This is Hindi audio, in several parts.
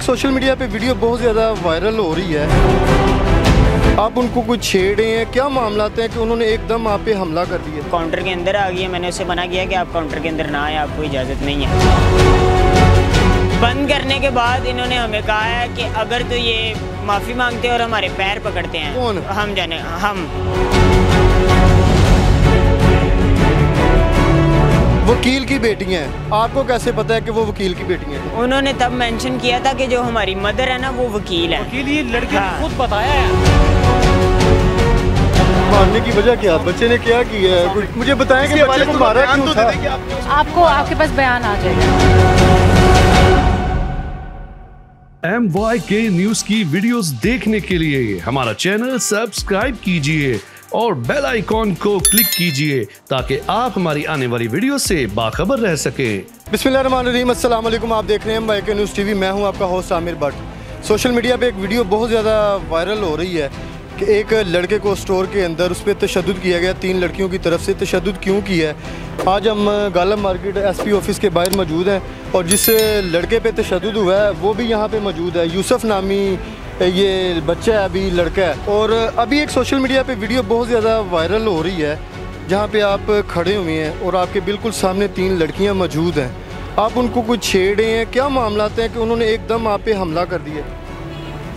एक सोशल मीडिया पे वीडियो बहुत ज़्यादा वायरल हो रही है। आप उनको कुछ छेड़े हैं? क्या मामला हैं कि उन्होंने एकदम आप पे हमला कर दिया? काउंटर के अंदर आ गई है मैंने उसे मना किया कि आप काउंटर के अंदर ना आए आपको इजाज़त नहीं है। बंद करने के बाद इन्होंने हमें कहा है कि अगर तो ये माफ़ी मांगते हैं और हमारे पैर पकड़ते हैं। कौन? हम जाने हम। वकील की बेटी हैं। आपको कैसे पता है कि वो वकील की बेटी हैं? उन्होंने तब मेंशन किया था कि जो हमारी मदर है ना वो वकील है। वकील ये लड़की हाँ। खुद बताया है। मारने की वजह क्या? बच्चे ने क्या किया? है मुझे बताएँ कि बच्चे को मारा क्यों था? आपको आपके पास बयान आ जाएगा। एम वाई के न्यूज़ की वीडियोस देखने के लिए हमारा चैनल सब्सक्राइब कीजिए। और बेल आइकॉन को क्लिक कीजिए ताकि आप हमारी आने वाली वीडियो से बाखबर रह सके। वालेकुम आप देख रहे हैं माइक न्यूज़ टीवी मैं हूँ आपका host Aamir Bhatt. Social media पे एक वीडियो बहुत ज़्यादा वायरल हो रही है कि एक लड़के को स्टोर के अंदर उस पर तशद किया गया, तीन लड़कियों की तरफ़ से तशद क्यों किया है? आज हम गालम मार्केट एसपी ऑफ़िस के बाहर मौजूद हैं और जिस लड़के पे तशद हुआ है, वो भी यहाँ पे मौजूद है। यूसुफ नामी ये बच्चा है अभी लड़का है। और अभी एक सोशल मीडिया पे वीडियो बहुत ज़्यादा वायरल हो रही है जहाँ पे आप खड़े हुए हैं और आपके बिल्कुल सामने तीन लड़कियाँ मौजूद हैं। आप उनको कुछ छेड़े हैं? क्या मामला हैं कि उन्होंने एकदम आप पे हमला कर दिया?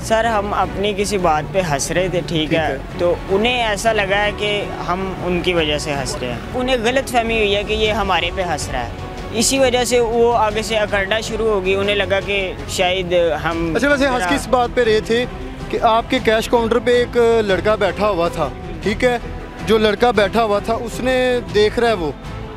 सर हम अपनी किसी बात पे हंस रहे थे ठीक है? है। तो उन्हें ऐसा लगा है कि हम उनकी वजह से हंस रहे हैं। उन्हें गलत फहमी हुई है कि ये हमारे पे हंस रहा है। इसी वजह से वो आगे से अकड़ना शुरू होगी उन्हें लगा कि शायद हम अच्छा वैसे हंस किस बात पे रहे थे कि आपके कैश काउंटर पे एक लड़का बैठा हुआ था ठीक है? जो लड़का बैठा हुआ था उसने देख रहा है वो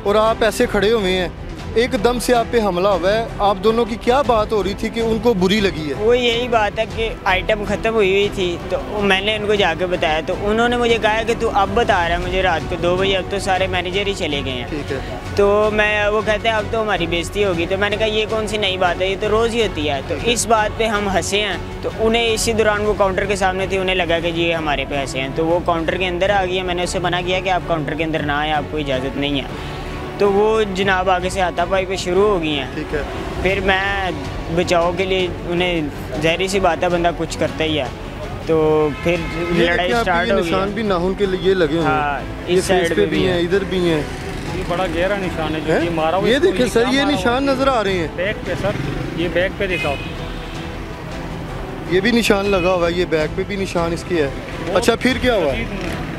और आप ऐसे खड़े हुए हैं। एकदम से आप पे हमला हुआ है। आप दोनों की क्या बात हो रही थी कि उनको बुरी लगी है? वो यही बात है कि आइटम ख़त्म हुई हुई थी तो मैंने उनको जाके बताया। तो उन्होंने मुझे कहा कि तू अब बता रहा है मुझे रात को दो बजे अब तो सारे मैनेजर ही चले गए हैं। ठीक है। तो मैं वो कहते हैं अब तो हमारी बेइज्जती होगी। तो मैंने कहा ये कौन सी नई बात है? ये तो रोज़ ही होती है। तो इस बात पर हम हंसे हैं। तो उन्हें इसी दौरान वो काउंटर के सामने थी उन्हें लगा कि जी ये हमारे पे हंसे हैं। तो वो काउंटर के अंदर आ गई है। मैंने उससे मना किया कि आप काउंटर के अंदर ना आए आपको इजाज़त नहीं है। तो वो जनाब आगे से हाथापाई पे शुरू हो गई हैं। ठीक है। फिर मैं बचाव के लिए उन्हें जहरी सी बात है बंदा कुछ करता ही है। तो फिर लड़ाई स्टार्ट हो निशान गई भी नाखून के लिए लगे हुए हाँ, हैं इस साइड पे भी हैं इधर भी हैं। ये बड़ा गहरा निशान है जो हैं? ये मारा हुआ ये देखिए सर ये निशान नज़र आ रहे हैं। बैक पे सर ये बैक पे दिखाओ। ये भी निशान लगा हुआ है ये बैक पे भी निशान इसके है। अच्छा फिर क्या हुआ?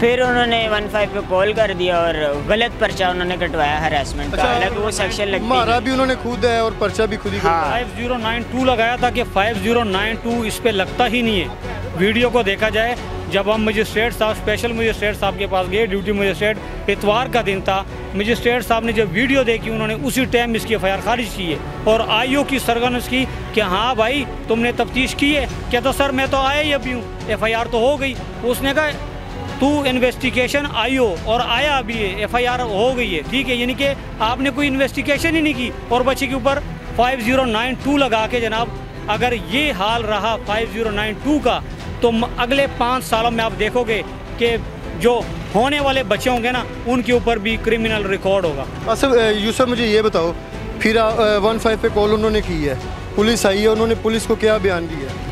फिर उन्होंने वन फाइव पे कॉल कर दिया और गलत पर्चा उन्होंने कटवाया हरासमेंट का। हालाँकि वो सेक्शन लगती मारा भी उन्होंने खुद है और पर्चा भी खुद ही हाँ। कटा। 5092 लगाया था कि 5092 इस पे लगता ही नहीं है। वीडियो को देखा जाए जब हम मजिस्ट्रेट साहब स्पेशल मजिस्ट्रेट साहब के पास गए ड्यूटी मजिस्ट्रेट इतवार का दिन था। मजिस्ट्रेट साहब ने जब वीडियो देखी उन्होंने उसी टाइम इसकी एफआईआर खारिज की है। और आईओ की सरगनस की कि हाँ भाई तुमने तफ्तीश की है। क्या तो सर मैं तो आया ही अभी हूँ। एफ़ तो हो गई। उसने कहा तू इन्वेस्टिगेशन आई हो और आया अभी है एफ़ हो गई है, ठीक है? यानी कि आपने कोई इन्वेस्टिगेशन ही नहीं की और बच्चे के ऊपर 5092 लगा के जनाब, अगर ये हाल रहा 5092 का तो अगले पाँच सालों में आप देखोगे कि जो होने वाले बच्चे होंगे ना, उनके ऊपर भी क्रिमिनल रिकॉर्ड होगा। अच्छा यूसर मुझे ये बताओ, फिर वन फाइव पे कॉल उन्होंने की है? पुलिस आई है, उन्होंने पुलिस को क्या बयान दिया? है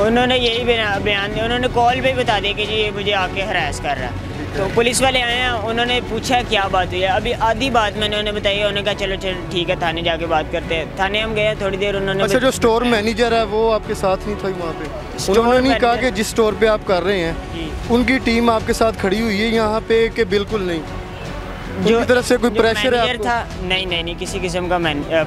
उन्होंने यही बयान दिया। उन्होंने कॉल पे ही बता दिया कि जी ये मुझे आके हरास कर रहा है। तो पुलिस वाले आए हैं उन्होंने पूछा क्या बात हुई है। अभी आधी बात मैंने उन्हें बताई उन्होंने कहा चलो चलो ठीक है थाने जाके बात करते हैं। थाने हम गए थोड़ी देर उन्होंने अच्छा जो स्टोर मैनेजर है वो आपके साथ नहीं था वहाँ पे? उन्होंने नहीं कहा कि जिस स्टोर पे आप कर रहे हैं उनकी टीम आपके साथ खड़ी हुई है यहाँ पे कि बिल्कुल नहीं? उनकी तरफ़ से कोई प्रेशर है था नहीं नहीं नहीं किसी किस्म का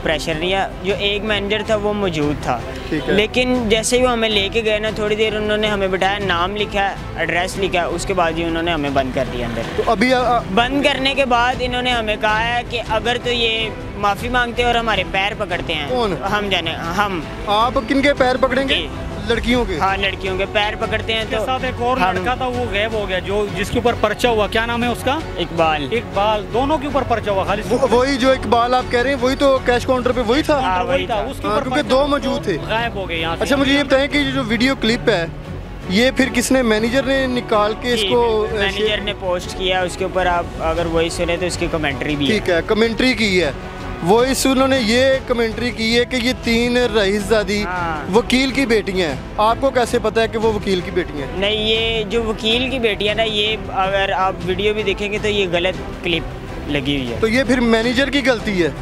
प्रेशर नहीं है जो एक मैनेजर था वो मौजूद था। ठीक है। लेकिन जैसे ही वो हमें लेके गए ना थोड़ी देर उन्होंने हमें बिठाया नाम लिखा है एड्रेस लिखा है उसके बाद ही उन्होंने हमें बंद कर दिया अंदर। तो अभी आ, आ, बंद करने के बाद इन्होंने हमें कहा है कि अगर तो ये माफ़ी मांगते हैं और हमारे पैर पकड़ते हैं। कौन? हम जाने हम। आप किनके पैर पकड़ेंगे? जी। लड़कियों के? हाँ लड़कियों के पैर पकड़ते हैं तो साथ एक और लड़का था वो गायब हो गया जो जिसके ऊपर पर्चा हुआ। क्या नाम है उसका? इकबाल। इकबाल। दोनों के ऊपर पर्चा हुआ खाली वही जो इकबाल आप कह रहे हैं वही तो कैश काउंटर पे वही था? हाँ, वही वही था। उसके हाँ, ऊपर क्योंकि दो मौजूद थे। गायब हो गए यहाँ अच्छा मुझे ये बताएँ कि जो वीडियो क्लिप है ये फिर किसने मैनेजर ने निकाल के इसको मैनेजर ने पोस्ट किया उसके ऊपर आप अगर वही सुने तो उसकी कमेंट्री भी ठीक है कमेंट्री की है। वो इस उन्होंने ये कमेंट्री की है कि ये तीन रईसजादी हाँ। वकील की बेटियाँ हैं। आपको कैसे पता है कि वो वकील की बेटियाँ हैं? नहीं ये जो वकील की बेटी है ना ये अगर आप वीडियो भी देखेंगे तो ये गलत क्लिप लगी हुई है। तो ये फिर मैनेजर की गलती है?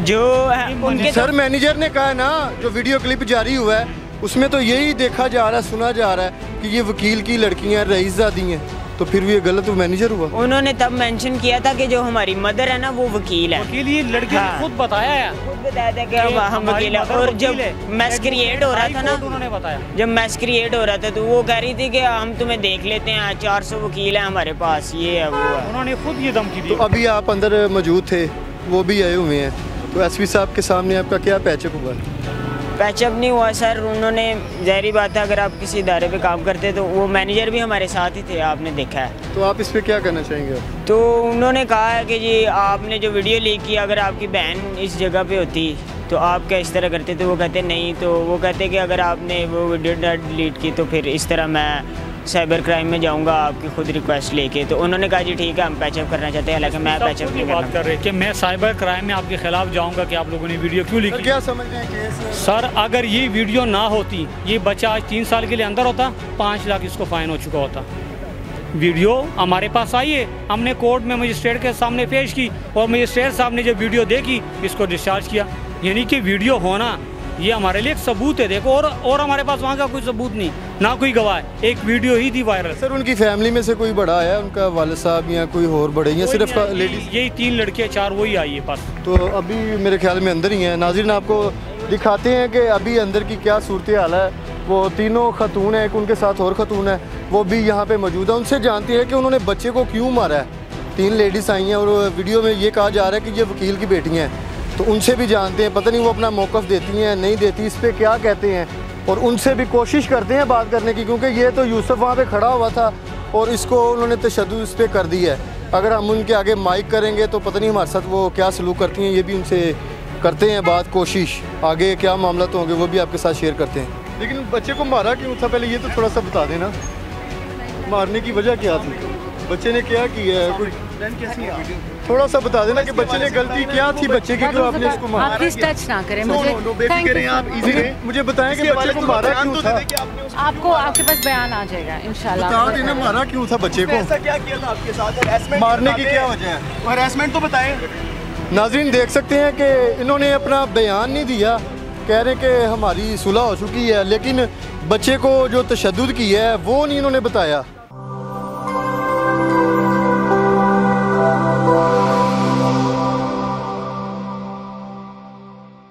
जो है, उनके सर मैनेजर ने कहा ना जो वीडियो क्लिप जारी हुआ है उसमें तो यही देखा जा रहा है सुना जा रहा है कि ये वकील की लड़कियाँ रईसजादी हैं। तो फिर भी ये गलत मैनेजर हुआ? उन्होंने तब मेंशन किया था कि जो हमारी मदर है ना वो वकील है। वकील ये लड़के हाँ। खुद बताया है। खुद बताया था कि हम हम वकील है। और जब मैस क्रिएट हो रहा था ना उन्होंने बताया। जब मैच क्रिएट हो रहा था तो वो कह रही थी कि हम तुम्हें देख लेते हैं 400 वकील हैं हमारे पास ये है वो है। उन्होंने खुद ये धमकी दी। तो अभी आप अंदर मौजूद थे वो भी आए हुए हैं। तो एसपी साहब के सामने आपका क्या पैचअप हुआ? है पैचअप नहीं हुआ सर उन्होंने जहरी बात है अगर आप किसी इदारे पे काम करते तो वो मैनेजर भी हमारे साथ ही थे आपने देखा है। तो आप इस पर क्या करना चाहेंगे? तो उन्होंने कहा है कि जी आपने जो वीडियो लीक की अगर आपकी बहन इस जगह पे होती तो आप क्या इस तरह करते? तो वो कहते नहीं। तो वो कहते कि अगर आपने वो वीडियो डिलीट की तो फिर इस तरह मैं साइबर क्राइम में जाऊँगा आपकी खुद रिक्वेस्ट लेके। तो उन्होंने कहा जी ठीक है हम पैचअप करना चाहते हैं। हालाँकि मैं पैचअप नहीं बात कर रहे कि मैं साइबर क्राइम में आपके खिलाफ जाऊँगा कि आप लोगों ने वीडियो क्यों लिखी क्या समझ रहे हैं सर अगर ये वीडियो ना होती ये बच्चा आज तीन साल के लिए अंदर होता पाँच लाख इसको फाइन हो चुका होता। वीडियो हमारे पास आई है। हमने कोर्ट में मजिस्ट्रेट के सामने पेश की और मजिस्ट्रेट साहब ने जब वीडियो देखी इसको डिस्चार्ज किया। यानी कि वीडियो होना ये हमारे लिए एक सबूत है देखो और और हमारे पास वहाँ का कोई सबूत नहीं ना कोई गवाह है एक वीडियो ही थी वायरल। सर उनकी फैमिली में से कोई बड़ा आया उनका वालिद साहब या कोई और बड़े या सिर्फ़ लेडीज़? यही तीन लड़के चार वही आई है पास। तो अभी मेरे ख्याल में अंदर ही हैं। नाजिन आपको दिखाते हैं कि अभी अंदर की क्या सूरत हाल है। वो तीनों खतून हैं एक उनके साथ और खतून है। वो भी यहाँ पे मौजूद है। उनसे जानते हैं कि उन्होंने बच्चे को क्यों मारा है। तीन लेडीज़ आई हैं और वीडियो में ये कहा जा रहा है कि ये वकील की बेटियाँ हैं। तो उनसे भी जानते हैं, पता नहीं वो अपना मौक़ देती हैं नहीं देती, इस पर क्या कहते हैं। और उनसे भी कोशिश करते हैं बात करने की, क्योंकि ये तो यूसुफ वहाँ पे खड़ा हुआ था और इसको उन्होंने तशद इस पर कर दिया है। अगर हम उनके आगे माइक करेंगे तो पता नहीं हमारे साथ वो क्या सलूक करती हैं, ये भी उनसे करते हैं बात, कोशिश। आगे क्या मामला तो होंगे, वो भी आपके साथ शेयर करते हैं। लेकिन बच्चे को मारा क्यों था? पहले ये तो थोड़ा सा बता देना। मारने की वजह क्या थी? बच्चे ने क्या किया? है कोई थोड़ा सा बता देना कि बच्चे ने गलती क्या थी बच्चे की क्यों आपने इसको मारा? आप प्लीज़ टच ना करें मुझे Thank you so much. मुझे मुझे बताएँ कि बच्चे को मारा क्यों था? आपको आपके पास बयान आ जाएगा इंशाल्लाह। बता देना मारा क्यों था बच्चे को? ऐसा क्या किया था आपके साथ? harassment मारने की क्या वजह है? हरासमेंट तो बताएँ। नाजरीन देख सकते हैं कि इन्होंने अपना बयान नहीं दिया। कह रहे कि हमारी सुलह हो चुकी है लेकिन बच्चे को जो तशद किया है वो नहीं इन्होंने बताया।